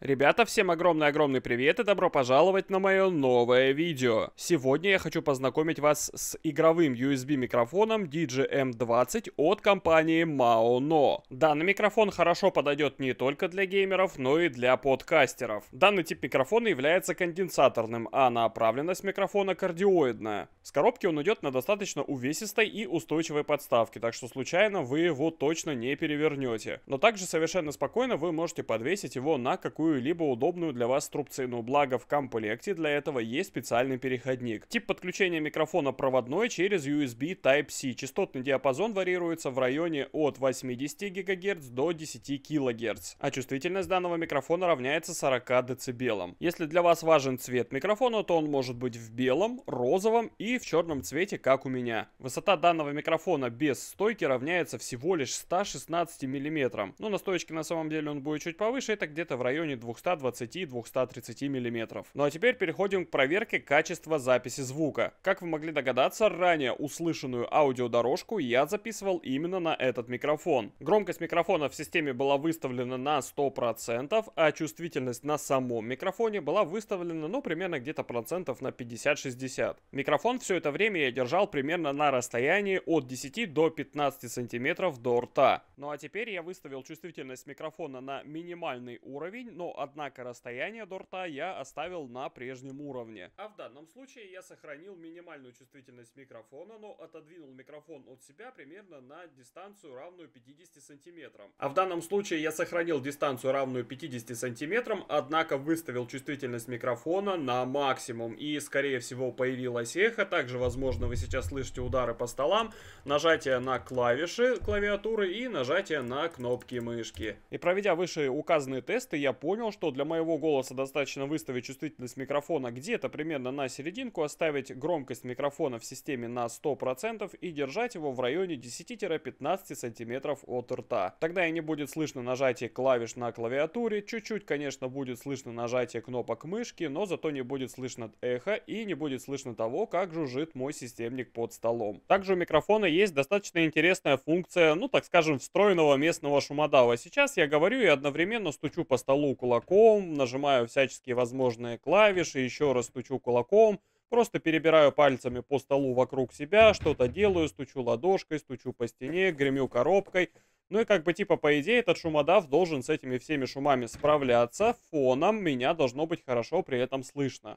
Ребята, всем огромный-огромный привет и добро пожаловать на мое новое видео. Сегодня я хочу познакомить вас с игровым USB микрофоном DJM20 от компании Maono. Данный микрофон хорошо подойдет не только для геймеров, но и для подкастеров. Данный тип микрофона является конденсаторным, а направленность микрофона кардиоидная. С коробки он идет на достаточно увесистой и устойчивой подставке, так что случайно вы его точно не перевернете. Но также совершенно спокойно вы можете подвесить его на какую какую-либо удобную для вас струбцину. Благо в комплекте для этого есть специальный переходник. Тип подключения микрофона проводной через USB Type-C. Частотный диапазон варьируется в районе от 80 ГГц до 10 кГц. А чувствительность данного микрофона равняется 40 дБ. Если для вас важен цвет микрофона, то он может быть в белом, розовом и в черном цвете, как у меня. Высота данного микрофона без стойки равняется всего лишь 116 мм. Но на стоечке на самом деле он будет чуть повыше, это где-то в районе 220-230 мм. Ну а теперь переходим к проверке качества записи звука. Как вы могли догадаться, ранее услышанную аудиодорожку я записывал именно на этот микрофон. Громкость микрофона в системе была выставлена на 100%, а чувствительность на самом микрофоне была выставлена, ну, примерно где-то процентов на 50-60. Микрофон все это время я держал примерно на расстоянии от 10 до 15 сантиметров до рта. Ну а теперь я выставил чувствительность микрофона на минимальный уровень, но однако расстояние до рта я оставил на прежнем уровне. А в данном случае я сохранил минимальную чувствительность микрофона, но отодвинул микрофон от себя примерно на дистанцию равную 50 сантиметрам. А в данном случае я сохранил дистанцию равную 50 сантиметрам, однако выставил чувствительность микрофона на максимум. И скорее всего появилось эхо, также возможно вы сейчас слышите удары по столам, нажатие на клавиши клавиатуры и нажатие на кнопки мышки. И проведя выше указанные тесты, я понял, что для моего голоса достаточно выставить чувствительность микрофона где-то примерно на серединку, оставить громкость микрофона в системе на 100% и держать его в районе 10-15 см от рта. Тогда и не будет слышно нажатие клавиш на клавиатуре, чуть-чуть, конечно, будет слышно нажатие кнопок мышки, но зато не будет слышно эхо и не будет слышно того, как жужжит мой системник под столом. Также у микрофона есть достаточно интересная функция, ну так скажем, встроенного местного шумодава. Сейчас я говорю и одновременно стучу по столу кулаком, нажимаю всяческие возможные клавиши, еще раз стучу кулаком, просто перебираю пальцами по столу вокруг себя, что-то делаю, стучу ладошкой, стучу по стене, гремю коробкой. Ну и как бы типа по идее этот шумодав должен с этими всеми шумами справляться, фоном меня должно быть хорошо при этом слышно.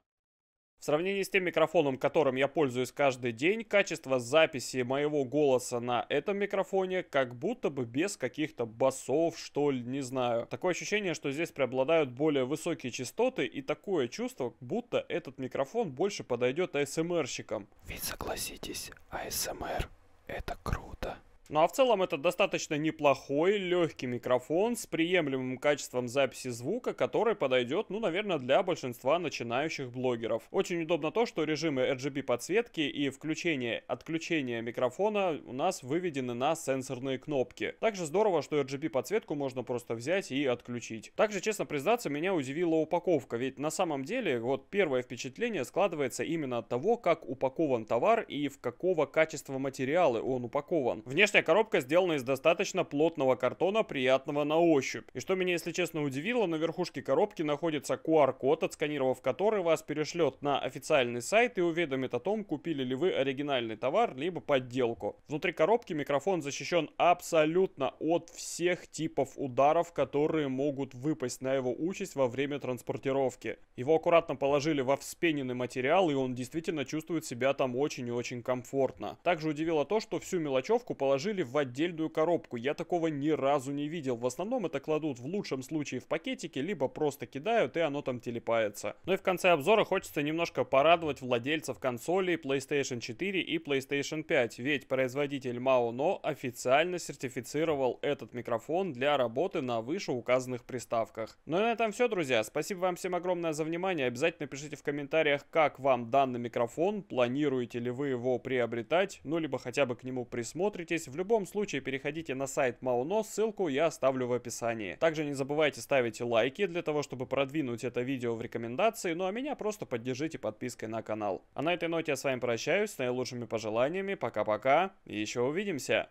В сравнении с тем микрофоном, которым я пользуюсь каждый день, качество записи моего голоса на этом микрофоне как будто бы без каких-то басов, что ли, не знаю. Такое ощущение, что здесь преобладают более высокие частоты и такое чувство, будто этот микрофон больше подойдет АСМРщикам. Ведь согласитесь, АСМР это круто. Ну а в целом это достаточно неплохой, легкий микрофон с приемлемым качеством записи звука, который подойдет, ну, наверное, для большинства начинающих блогеров. Очень удобно то, что режимы RGB подсветки и включение, отключение микрофона у нас выведены на сенсорные кнопки. Также здорово, что RGB подсветку можно просто взять и отключить. Также, честно признаться, меня удивила упаковка, ведь на самом деле вот первое впечатление складывается именно от того, как упакован товар и в какого качества материалы он упакован. Внешняя коробка сделана из достаточно плотного картона, приятного на ощупь. И что меня, если честно, удивило, на верхушке коробки находится QR-код, отсканировав который вас перешлет на официальный сайт и уведомит о том, купили ли вы оригинальный товар, либо подделку. Внутри коробки микрофон защищен абсолютно от всех типов ударов, которые могут выпасть на его участь во время транспортировки. Его аккуратно положили во вспененный материал, и он действительно чувствует себя там очень и очень комфортно. Также удивило то, что всю мелочевку положили положили в отдельную коробку. Я такого ни разу не видел. В основном это кладут в лучшем случае в пакетики, либо просто кидают, и оно там телепается. Ну и в конце обзора хочется немножко порадовать владельцев консолей PlayStation 4 и PlayStation 5, ведь производитель Maono официально сертифицировал этот микрофон для работы на вышеуказанных приставках. Ну и на этом все, друзья. Спасибо вам всем огромное за внимание. Обязательно пишите в комментариях, как вам данный микрофон, планируете ли вы его приобретать, ну либо хотя бы к нему присмотритесь. В любом случае переходите на сайт Мауно, ссылку я оставлю в описании. Также не забывайте ставить лайки для того, чтобы продвинуть это видео в рекомендации, ну а меня просто поддержите подпиской на канал. А на этой ноте я с вами прощаюсь с наилучшими пожеланиями, пока-пока и еще увидимся!